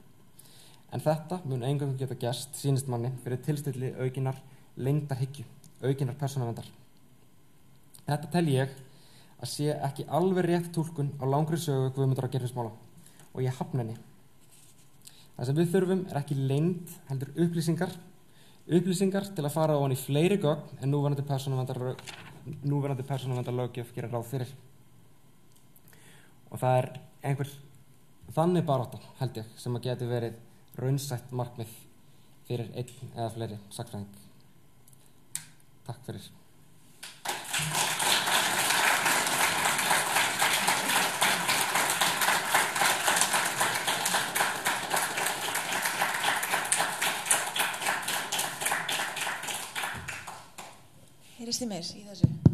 En þetta mun einhverjum geta gæst, sínist manni, fyrir tilstilli aukinar leindarhyggju, aukinar persónavendar. Þetta tel ég að sé ekki alveg rétt tólkun á langri sögu guðmyndar að gerfinsmála og ég hafna henni. Það sem við þurfum er ekki leind, heldur upplýsingar, upplýsingar til að fara á hann í fleiri gögn en núverandi persónavendar lögjöf gerir ráð fyrir. Og það er einhver þannig baráta, held ég, sem að geti verið raunsætt markmið fyrir einn eða fleiri sakfræðing. Takk fyrir. Heyrist þið meir í þessu?